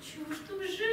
Чего ж там жаль?